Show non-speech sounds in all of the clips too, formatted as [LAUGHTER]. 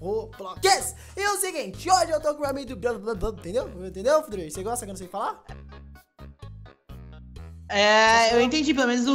Roblox. Yes! E é o seguinte, hoje eu tô com o amigo do... Entendeu? Entendeu, Federico? Você gosta que eu não sei falar? É, eu entendi, pelo menos o,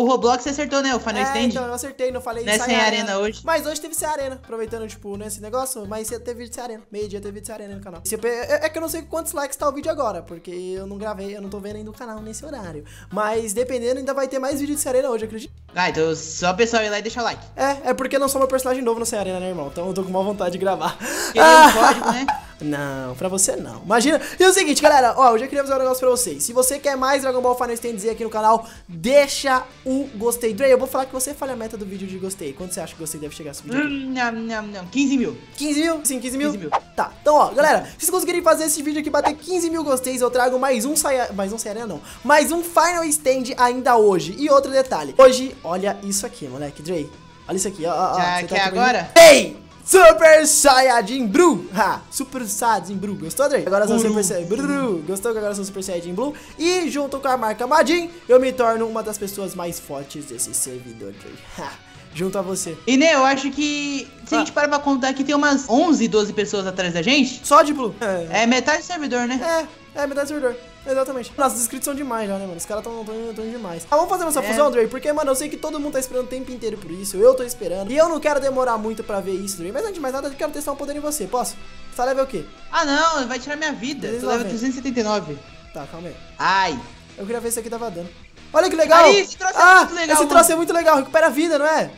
o Roblox você acertou, né? O Final é, Stand. então, eu acertei, não falei Não é sem arena hoje. Mas hoje teve sem arena, aproveitando, tipo, nesse negócio, mas teve vídeo de sem arena. Meio dia teve vídeo de sem arena no canal. É é que eu não sei quantos likes tá o vídeo agora, porque eu não gravei, eu não tô vendo ainda o canal nesse horário. Mas dependendo, ainda vai ter mais vídeo de sem arena hoje, acredito. Ah, então só o pessoal ir lá e deixar like. É, é porque eu não sou meu personagem novo no sem arena, né, irmão? Então eu tô com uma vontade de gravar. Queria Ah! um código, né? [LAUGHS] Não, pra você não. Imagina. E o seguinte, galera, ó, eu já queria fazer um negócio pra vocês. Se você quer mais Dragon Ball Final Z aqui no canal, deixa o gostei. Dre, eu vou falar que você falha a meta do vídeo de gostei. Quanto você acha que gostei deve chegar aqui? Hum, não, não, não. 15 mil. 15 mil? Sim, 15 mil? 15 mil. Tá, então ó, galera, se vocês conseguirem fazer esse vídeo aqui bater 15 mil gosteis, eu trago mais um saia... Mais um saia não. Mais um Final Stand ainda hoje. E outro detalhe. Hoje, olha isso aqui, moleque. Dre, olha isso aqui, ó. ó. Já tá agora? Ei! Super Saiyajin Blue! Ha! Super Saiyajin Blue. Gostou, Dre? Agora sou. Super Saiyajin Blue. Gostou que agora sou Super Saiyajin Blue? E junto com a marca Majin, eu me torno uma das pessoas mais fortes desse servidor, Dre. Ha! Junto a você. E né, eu acho que se a gente parar pra contar que tem umas 11, 12 pessoas atrás da gente, Só de Blue. É. é metade do servidor, né? É, é metade do servidor. Exatamente. Nossa, os inscritos são demais já, né, mano? Os caras tão, tão, tão demais. Ah, vamos fazer nossa É. fusão, Dre? Porque, mano, eu sei que todo mundo tá esperando o tempo inteiro por isso. Eu tô esperando. E eu não quero demorar muito pra ver isso, Dre. Mas antes de mais nada, eu quero testar um poder em você. Posso? Você tá level o quê? Ah, não, vai tirar minha vida. Leva velho. 379. Tá, calma aí. Ai. Eu queria ver se aqui tava dando. Olha que legal! Aí, esse troço é ah, muito legal, esse mano. troço é muito legal. Recupera a vida, não é?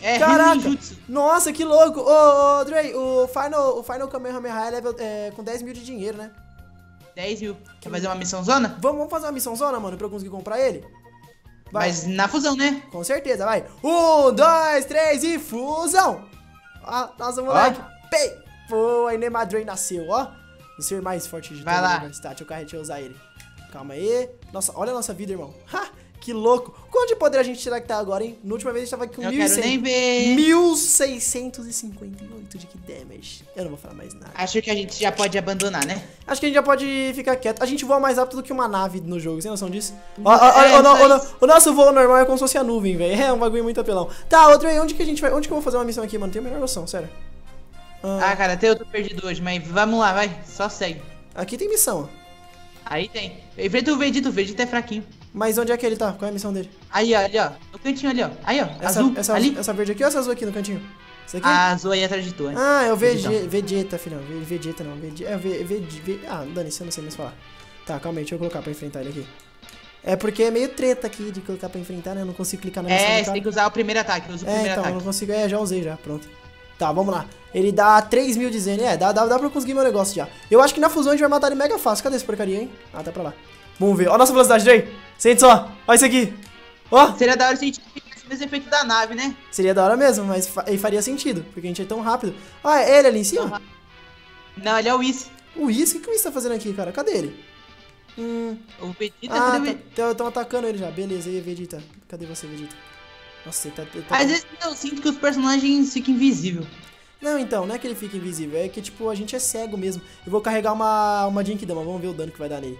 É, Caraca! Jutsu. Nossa, que louco! Ô, ô, Dre, o Final, o Final Kamehameha é level, é, com 10 mil de dinheiro, né? 10 mil. Quer fazer uma missão zona? Vamos, vamos fazer uma missão zona, mano, pra eu conseguir comprar ele? Vai. Mas na fusão, né? Com certeza, vai. Um, dois, três e fusão! Ó, nossa, moleque. Pei! Pô, a Nemadray nasceu, ó. O ser mais forte de Vai lá. universidade. Eu carretei usar ele. Calma aí. Nossa, olha a nossa vida, irmão. Ha! Que louco. Quanto de poder a gente será que tá agora, hein? Na última vez a gente tava aqui com Eu 1.100. quero nem ver. 1658 de que damage. Eu não vou falar mais nada. Acho que a gente já pode abandonar, né? Acho que a gente já pode ficar quieto. A gente voa mais rápido do que uma nave no jogo, sem noção disso? Ó, ó, ó, É, o, nosso voo normal é como se fosse a nuvem, velho. [LAUGHS] É um bagulho muito apelão. Tá, outro aí, onde que a gente vai? Onde que eu vou fazer uma missão aqui, mano? Tenho a menor noção, sério. Ah, Ah, cara, até eu tô perdido hoje, mas vamos lá, vai. Só segue. aqui tem missão. Aí tem. Enfrenta o Vegeta, o Vegeta é fraquinho. Mas onde é que ele tá? Qual é a missão dele? Aí, ó, ali, ó. No cantinho ali, ó. Aí, ó. Essa, azul. essa, ali. essa verde aqui ou essa azul aqui no cantinho? Essa aqui? A azul aí atrás de tu, hein? Ah, é o Vegetão. Vege- Vegeta, filhão. Ve- Vegeta não. Vege- é Ve- Vege- Ve- Ah, dane-se, eu não sei mais falar. Tá, calma aí, deixa eu colocar pra enfrentar ele aqui. É porque é meio treta aqui de colocar pra enfrentar, né? Eu não consigo clicar na missão É, você tem que usar o primeiro ataque. Usa o É, primeiro então, eu ataque. não consigo. É, já usei já, pronto. Tá, vamos lá. Ele dá 3 mil de Zen. É, dá, dá, dá pra eu conseguir meu negócio já. Eu acho que na fusão a gente vai matar ele mega fácil. Cadê esse porcaria, hein? Ah, tá pra lá. Vamos ver. Ó a nossa velocidade, Jay. Sente só. Olha isso aqui. Ó, Seria da hora se a gente o mesmo efeito da nave, né? seria da hora mesmo, mas fa- aí faria sentido. Porque a gente é tão rápido. Ah, é ele ali em cima? Não, ele é o Whis. O Whis, o que o Whis tá fazendo aqui, cara? Cadê ele? Hum. O Vegeta, Ah, cadê o Vegeta? estão atacando ele já. Beleza, e aí, Vegeta? Cadê você, Vegeta? Nossa, ele tá. Ele tá... Às vezes eu sinto que os personagens ficam invisíveis. Não, então, não é que ele fica invisível, é que, tipo, a gente é cego mesmo. Eu vou carregar uma, uma Jinkidama, vamos ver o dano que vai dar nele.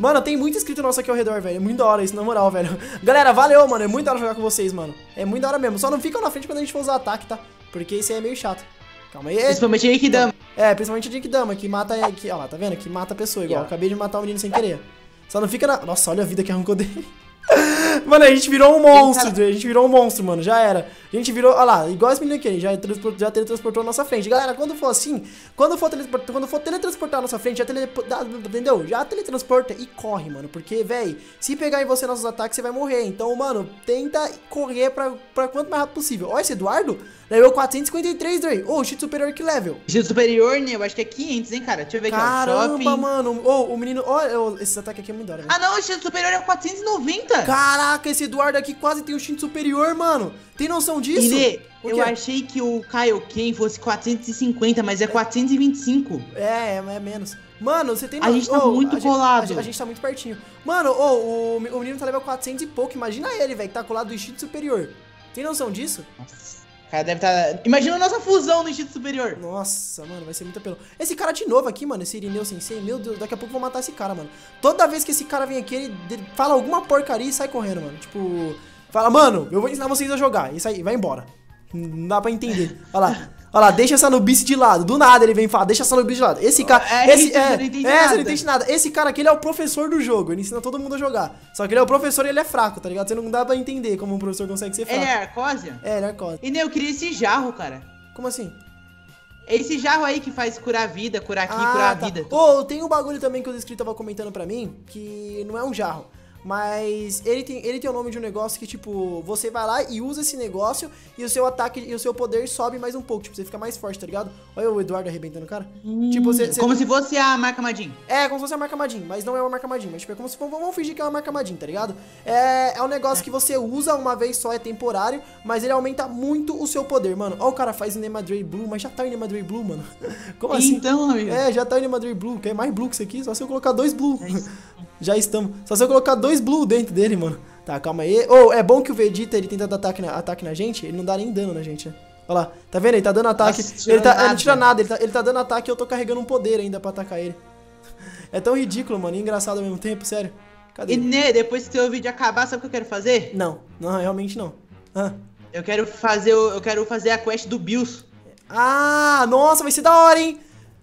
Mano, tem muito inscrito nosso aqui ao redor, velho. É muito da hora isso, na moral, velho. [LAUGHS] Galera, valeu, mano. É muito da hora jogar com vocês, mano. É muito da hora mesmo. Só não ficam na frente quando a gente for usar ataque, tá? Porque isso aí é meio chato. Calma aí. Principalmente que dá. É, principalmente a Jinkidama, que mata. Que, ó lá, tá vendo? Que mata a pessoa, igual. Ó. Acabei de matar o menino sem querer. Só não fica na. Nossa, olha a vida que arrancou dele. [LAUGHS] Mano, a gente virou um monstro, cara- a gente virou um monstro, mano, já era. A gente virou, olha lá, igual esse menino aqui, já, transpor- já teletransportou na nossa frente. Galera, quando for assim, quando for, teletransportar, quando for teletransportar na nossa frente, já dá- entendeu? Já teletransporta e corre, mano. Porque, véi, se pegar em você nossos ataques, você vai morrer. Então, mano, tenta correr pra, pra quanto mais rápido possível. Olha esse Eduardo, level 453, Dre. Ô, o cheat superior que level. Vegeta superior, né? Eu acho que é 500, hein, cara? Deixa eu ver aqui, ó. Caramba, Shopping. mano. Ô, o menino, ó, esse ataque aqui é muito da hora. Ah, não, o Vegeta superior é 490. Caraca, esse Eduardo aqui quase tem um instinto superior, mano. Tem noção disso? Ine, O eu achei que o Kaioken fosse 450, mas é 425. É, é, é menos. Mano, você tem A gente tá ô, muito a colado. A gente, a gente tá muito pertinho. Mano, ô, o, o menino tá level 400 e pouco. Imagina ele, velho, que tá colado do instinto superior. Tem noção disso? Nossa. Cara deve estar. Tá... Imagina a nossa fusão no instinto superior. Nossa, mano, vai ser muito apelo. Esse cara de novo aqui, mano, esse Irineu Sensei, meu Deus, daqui a pouco vou matar esse cara, mano. Toda vez que esse cara vem aqui, ele fala alguma porcaria e sai correndo, mano. Tipo, fala, mano, eu vou ensinar vocês a jogar. Isso aí, vai embora. Não dá pra entender. Olha lá. Olha lá, deixa essa nubice de lado. Do nada ele vem falar, deixa essa nubice de lado. Esse cara. É esse, é, não entende é, nada. não entende nada. Esse cara aqui, ele é o professor do jogo. Ele ensina todo mundo a jogar. Só que ele é o professor e ele é fraco, tá ligado? Você não dá pra entender como um professor consegue ser fraco. Ele é Arcósia? É, ele é cosa. E nem eu queria esse jarro, cara. Como assim? Esse jarro aí que faz curar a vida, curar aqui, Ah, curar a tá. vida. Ô, tem um bagulho também que o inscrito tava comentando pra mim, que não é um jarro. Mas ele tem, ele tem o nome de um negócio que, tipo, você vai lá e usa esse negócio e o seu ataque e o seu poder sobe mais um pouco. Tipo, você fica mais forte, tá ligado? Olha o Eduardo arrebentando o cara. tipo, você. você- Como se fosse a marca Madin. É, como se fosse uma marca Madin, mas não é uma marca Madin. Mas tipo, é como se fosse. Vamos fingir que é uma marca Madin, tá ligado? É, é um negócio que você usa uma vez só, é temporário, mas ele aumenta muito o seu poder, mano. Ó, o cara faz o Nemadray Blue, mas já tá o Nemadray Blue, mano. [LAUGHS] Como assim? Então, amigo. É, já tá o Nemadray Blue. Quer mais Blue que isso aqui? Só se eu colocar dois Blue. É isso. Já estamos. Só se eu colocar dois Blue dentro dele, mano. Tá, calma aí. Ô, é bom que o Vegeta, ele tenta dar ataque na, ataque na gente, ele não dá nem dano na gente, né? Olha lá, tá vendo? Ele tá dando ataque. Nossa, ele, tá, ele não tira nada, ele tá, ele tá dando ataque e eu tô carregando um poder ainda pra atacar ele. [LAUGHS] É tão ridículo, mano, e engraçado ao mesmo tempo, sério. Cadê? E né, depois que o vídeo acabar, sabe o que eu quero fazer? Não, não, realmente não. Ah. Eu quero fazer, eu quero fazer a quest do Bills. Ah, nossa, vai ser da hora, hein?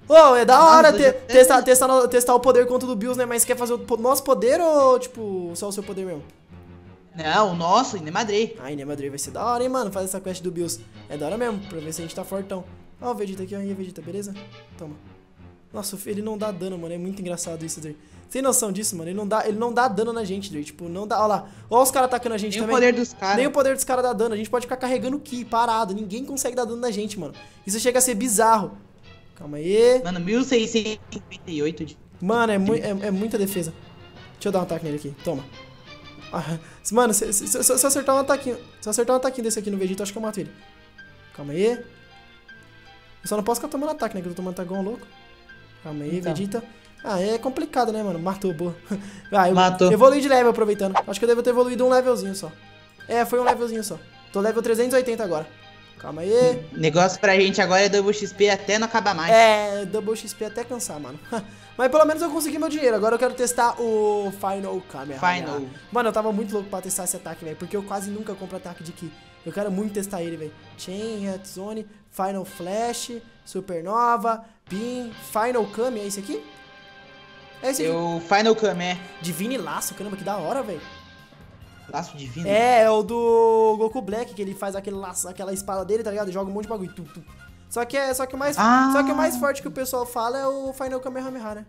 Ô, é da hora te- testar, testar, testar o poder contra o do Bills, né? Mas quer fazer o nosso poder ou, tipo, só o seu poder mesmo? Não, o nosso. Ai, né, Madrid vai ser da hora, hein, mano, fazer essa quest do Bills. É da hora mesmo, pra ver se a gente tá fortão. Ó o Vegeta aqui, ó, e aí, Vegeta, beleza? Toma. Nossa, ele não dá dano, mano, é muito engraçado isso, Dre. Tem noção disso, mano? Ele não dá, ele não dá dano na gente, Dre. Tipo, não dá, ó lá. Ó os caras atacando a gente Tem o também. poder dos caras. Nem o poder dos caras dá dano. A gente pode ficar carregando o Ki parado. Ninguém consegue dar dano na gente, mano. Isso chega a ser bizarro. Calma aí. Mano, 1658 de... Mano, é, mui- é, é muita defesa. Deixa eu dar um ataque nele aqui. Toma. Ah, mano, se, se- se- se eu acertar um ataquinho. Se eu acertar um ataquinho desse aqui no Vegeta, acho que eu mato ele. Calma aí. Eu só não posso ficar tomando ataque, né? Que eu tô tomando ataque igual um louco. Calma aí, Então. Vegeta. Ah, é complicado, né, mano? Matou, boa. Vai, [LAUGHS] eu Matou. evolui de level aproveitando. Acho que eu devo ter evoluído um levelzinho só. É, foi um levelzinho só. Tô level 380 agora. Calma aí. Negócio pra gente agora é double XP até não acabar mais. É, Double XP até cansar, mano. [LAUGHS] Mas pelo menos eu consegui meu dinheiro. Agora eu quero testar o Final Kamehameha. Final. Mano, eu tava muito louco pra testar esse ataque, velho. Porque eu quase nunca compro ataque de Ki. Eu quero muito testar ele, velho. Chain, Red Zone, Final Flash, Supernova, Beam, Final Kami. É esse aqui? É esse aqui. Eu Final Kame, é. Divine Laço, caramba, que da hora, velho. Laço divino. É, é o do Goku Black, que ele faz aquele laço, aquela espada dele, tá ligado? Joga um monte de bagulho. Tum, tum. Só que é, só que o mais, Ah. só que o mais forte que o pessoal fala é o Final Kamehameha, né?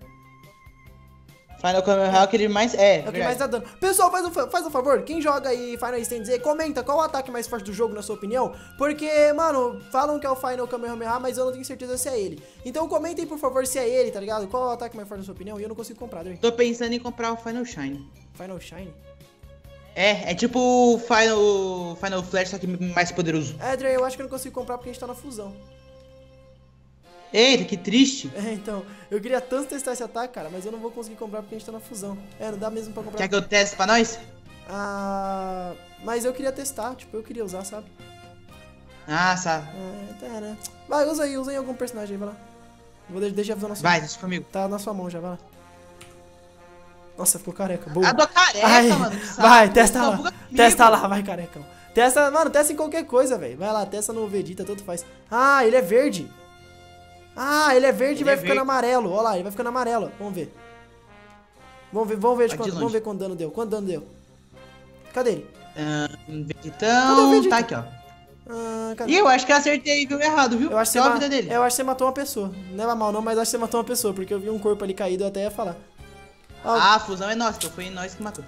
Final Kame é o que ele mais. É, É o que verdade. mais dá dano. Pessoal, faz um, fa- faz um favor, quem joga aí Final Stand Z, comenta qual o ataque mais forte do jogo, na sua opinião. Porque, mano, falam que é o Final Kamehameha, mas eu não tenho certeza se é ele. Então comentem, por favor, se é ele, tá ligado? Qual é o ataque mais forte na sua opinião? E eu não consigo comprar, Dre. Tô pensando em comprar o Final Shine. Final Shine? É, é tipo o Final, Final Flash, só que mais poderoso. É, Dre, eu acho que eu não consigo comprar porque a gente tá na fusão. Eita, que triste. É, então, eu queria tanto testar esse ataque, cara, mas eu não vou conseguir comprar porque a gente tá na fusão. É, não dá mesmo pra comprar. Quer que eu teste pra nós? Ah, mas eu queria testar, tipo, eu queria usar, sabe? Ah, sabe. É, tá, né? Vai, usa aí, usa em algum personagem aí, vai lá. Vou de- deixar a visão na sua Vai, deixa comigo. Tá na sua mão já, vai lá. Nossa, ficou careca. Boa. A do careca, Ai, mano. vai, testa lá. comigo. Testa lá, vai, carecão. Testa, mano, testa em qualquer coisa, velho. Vai lá, testa no Vegeta, tanto faz. Ah, ele é verde. Ah, ele é verde e vai é ficando verde. amarelo. Olha lá, ele vai ficando amarelo. Vamos ver. Vamos ver, vamos ver, de quanto, vamos ver quanto dano deu. Quanto dano deu? Cadê ele? Cadê o Vegetão, Vegeta? tá aqui, ó. Ah, cadê? E eu acho que eu acertei viu errado, viu? Eu acho, que Só você a ma- vida dele. eu acho que você matou uma pessoa. Não leva mal não, mas acho que você matou uma pessoa, porque eu vi um corpo ali caído, eu até ia falar. Ó, Ah, a fusão é nossa, então foi nós que matou.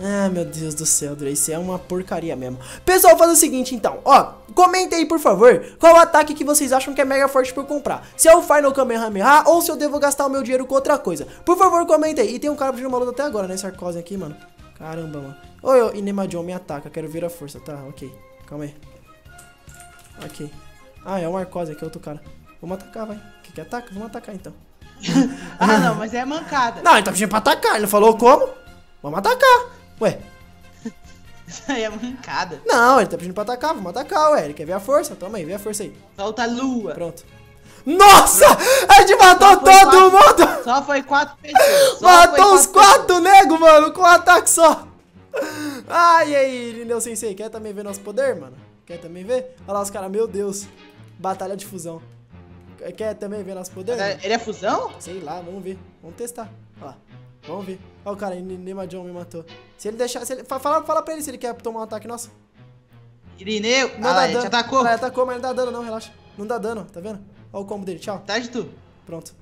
Ah, meu Deus do céu, isso é uma porcaria mesmo. Pessoal, faz o seguinte então, ó, comenta aí por favor, qual ataque que vocês acham que é mega forte por comprar. Se é o Final Kamehameha ou se eu devo gastar o meu dinheiro com outra coisa. Por favor, comenta aí. E tem um cara pedindo uma luta até agora, né, Sarkozy aqui, mano. Caramba, mano. Oi, ô, Inemajon, me ataca, quero ver a força, tá, ok. Calma aí. Ok. Ah, é o Marcose aqui, outro cara. Vamos atacar, vai. Que que ataca? Vamos atacar então. [LAUGHS] Ah, não, mas é mancada. Não, ele tá pedindo pra atacar, ele não falou como? Vamos atacar. Ué, Isso aí é mancada. Não, ele tá pedindo pra atacar, vamos atacar, ué. Ele quer ver a força? Toma aí, vê a força aí. Solta a lua. Pronto. Nossa! A gente matou todo quatro- mundo! Só foi quatro pessoas. Matou os quatro nego, mano, com um ataque só! Ai, e aí, Sensei, quer também ver nosso poder, mano? Quer também ver? Olha lá os caras, meu Deus. Batalha de fusão. Quer também ver nosso poder? Ele é fusão? Sei lá, vamos ver. Vamos testar. Ó, vamos ver. Ó, o cara, Nima John me matou. Se ele deixar. Se ele, fala, fala pra ele se ele quer tomar um ataque nosso. Irineu, Não ah, dá lá, ele dano. atacou. Ah, ele atacou, mas não dá dano, não, relaxa. Não dá dano, tá vendo? Ó o combo dele, tchau. Tá de tu. Pronto.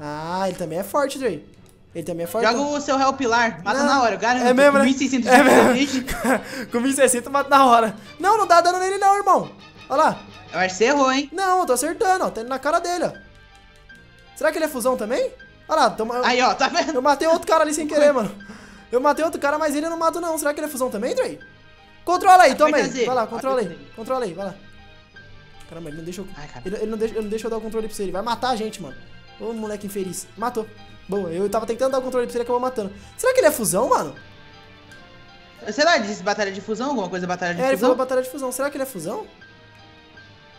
Ah, ele também é forte, Dre. Ele também é forte. Joga o seu réu pilar, mata Não, na hora, eu garanto. É mesmo, com né? 1600 de é mesmo. [LAUGHS] Com 1060 mata na hora. Não, não dá dano nele não, irmão. Olha lá. Eu acho que você errou, hein? Não, eu tô acertando, ó. Tá indo na cara dele, ó. Será que ele é fusão também? Olha lá, toma... Aí, ó, tá vendo? eu matei outro cara ali sem querer, [LAUGHS] mano. Eu matei outro cara, mas ele eu não mato não. Será que ele é fusão também, Dre? Controla aí, toma aí. Vai lá, controla aí. Controla aí, vai lá. Caramba, ele não deixa eu... Ai. Ele, ele não deixa, ele não deixa eu dar o controle pra você. Ele vai matar a gente, mano. Ô, moleque infeliz. Matou. Boa, eu tava tentando dar o controle pra você, ele acabou matando. Será que ele é fusão, mano? Sei lá, disse batalha de fusão, alguma coisa batalha de É, ele falou fusão? batalha de fusão. Será que ele é fusão?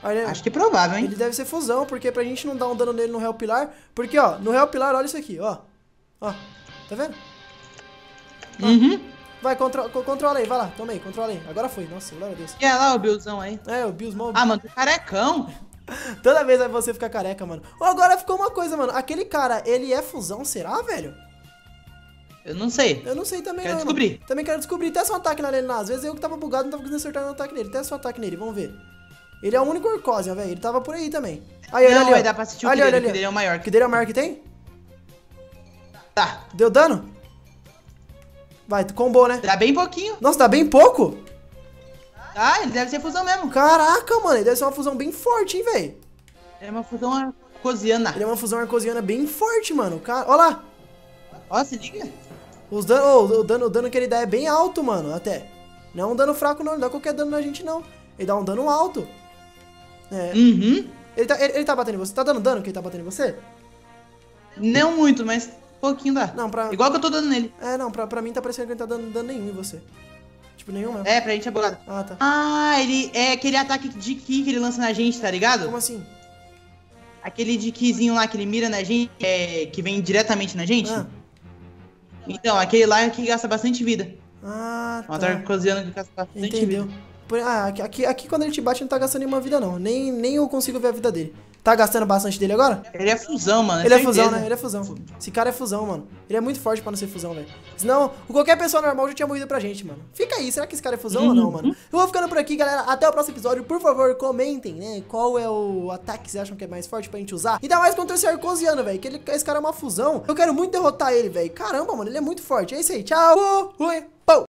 Ele é- Acho que é provável, hein? Ele deve ser fusão, porque pra gente não dar um dano nele no Real Pilar. Porque, ó, no Real Pilar, olha isso aqui, ó. Ó, tá vendo? Uhum. Vai, contro co- controla aí, vai lá, toma aí, controla aí. Agora foi, nossa, glória a Deus. E olha lá o Billzão aí. É, o Mall. Ah, mano, tu carecão. [LAUGHS] Toda vez vai você ficar careca, mano. Ô, agora ficou uma coisa, mano. Aquele cara, ele é fusão, será, velho? Eu não sei. Eu não sei também, Quero não. descobrir. Também quero descobrir. Testa um ataque nele. Às vezes eu que tava bugado não tava conseguindo acertar no ataque nele. Testa um ataque nele, vamos ver. Ele é o único Orcósia, velho. Ele tava por aí também. Aí, olha não, ali, ó. vai dar pra assistir o olha dele, ali, o que dele é o maior. O que dele é o maior que tem? Tá, Deu dano? Vai, tu combou, né? dá bem pouquinho. Nossa, dá bem pouco? Ah, ele deve ser fusão mesmo. Caraca, mano. Ele deve ser uma fusão bem forte, hein, velho. É uma fusão arcosiana. Ele é uma fusão arcosiana bem forte, mano. Cara, olha lá. Ó, se liga. Os dan oh, o, dano, o dano que ele dá é bem alto, mano, até. Não é um dano fraco, não. Ele dá qualquer dano na gente, não. Ele dá um dano alto. É. Uhum. Ele, tá, ele, ele tá batendo em você. Tá dando dano que ele tá batendo em você? Não muito, mas pouquinho dá. Não, pra. Igual que eu tô dando nele. É, não, pra, pra mim tá parecendo que ele tá dando dano nenhum em você. Tipo, nenhum mesmo. É, pra gente é bugado. Ah, tá. Ah, ele é aquele ataque de ki que ele lança na gente, tá ligado? Como assim? Aquele de kizinho lá que ele mira na gente, é, que vem diretamente na gente. Ah, Então, aquele lá é que gasta bastante vida. ah Um tá. ataque arcosiano que gasta bastante Entendeu? vida. Ah, aqui, aqui, quando ele te bate não tá gastando nenhuma vida, não. Nem, nem eu consigo ver a vida dele. Tá gastando bastante dele agora? Ele é fusão, mano. Ele é certeza. fusão, né? Ele é fusão. Esse cara é fusão, mano. Ele é muito forte pra não ser fusão, velho. Senão, qualquer pessoa normal já tinha morrido pra gente, mano. Fica aí, será que esse cara é fusão ou não, mano? Eu vou ficando por aqui, galera. Até o próximo episódio. Por favor, comentem, né? Qual é o ataque que vocês acham que é mais forte pra gente usar. Ainda mais contra esse Arcosiano, velho. Que ele, esse cara é uma fusão. Eu quero muito derrotar ele, velho. Caramba, mano. Ele é muito forte. É isso aí. Tchau. Fui. Pou.